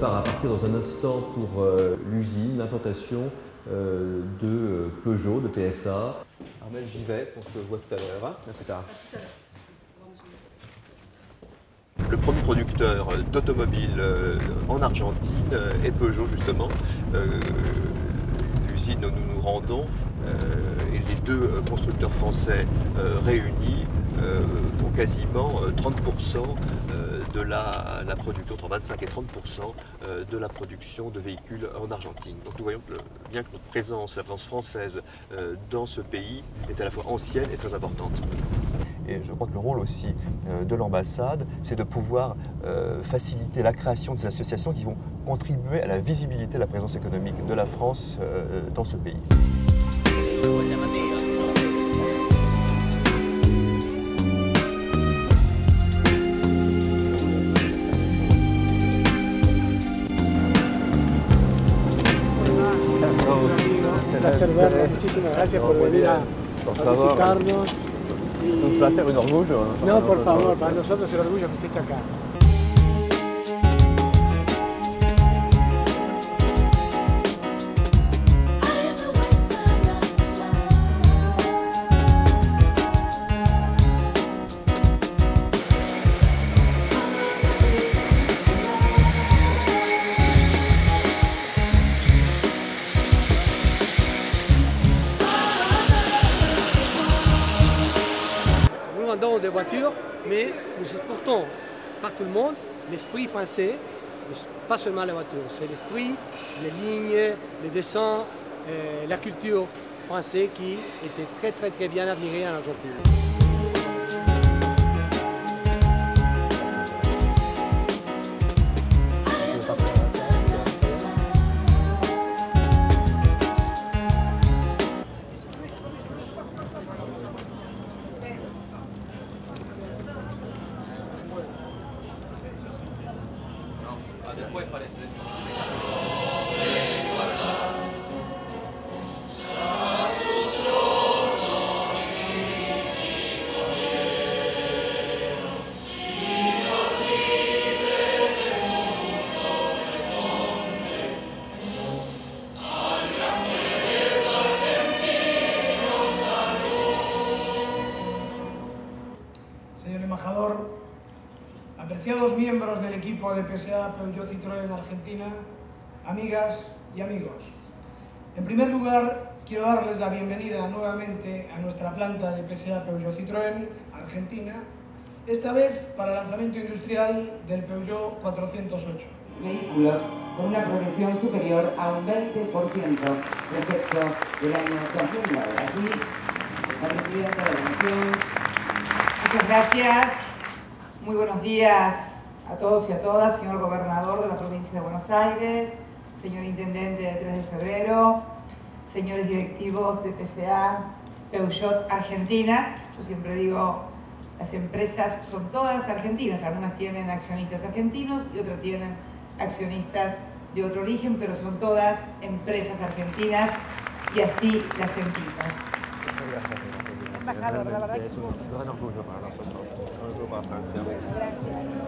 dans un instant pour l'usine, l'implantation de Peugeot, de PSA. Armel, j'y vais, on se voit tout à l'heure, hein, à plus tard. Le premier producteur d'automobiles en Argentine est Peugeot justement. L'usine où nous nous rendons et les deux constructeurs français réunis font quasiment 30% de la, production, entre 25 et 30% euh, de la production de véhicules en Argentine. Donc nous voyons bien que notre présence, la présence française euh, dans ce pays est à la fois ancienne et très importante. Et je crois que le rôle aussi euh, de l'ambassade, c'est de pouvoir faciliter la création des associations qui vont contribuer à la visibilité de la présence économique de la France dans ce pays. Muchísimas gracias por venir a, visitarnos. Es un placer, un orgullo. No, por favor, para nosotros el orgullo que usted esté acá. Des voitures, mais nous exportons par tout le monde l'esprit français, pas seulement la voiture, c'est l'esprit, les lignes, les dessins, euh, la culture française qui était très très très bien admirée en Argentine. después parece. Apreciados miembros del equipo de PSA Peugeot Citroën Argentina, amigas y amigos. En primer lugar, quiero darles la bienvenida nuevamente a nuestra planta de PSA Peugeot Citroën Argentina, esta vez para lanzamiento industrial del Peugeot 408. Vehículos con una progresión superior a un 20% respecto del año 2009. Así, la Presidenta de la Nación Muchas gracias. Muy buenos días a todos y a todas, señor gobernador de la provincia de Buenos Aires, señor intendente de 3 de febrero, señores directivos de PCA, Peugeot Argentina. Yo siempre digo, las empresas son todas argentinas, algunas tienen accionistas argentinos y otras tienen accionistas de otro origen, pero son todas empresas argentinas y así las sentimos acá, la verdad, la verdad. Es un gran orgullo para nosotros. Nos vemos a Francia. Gracias.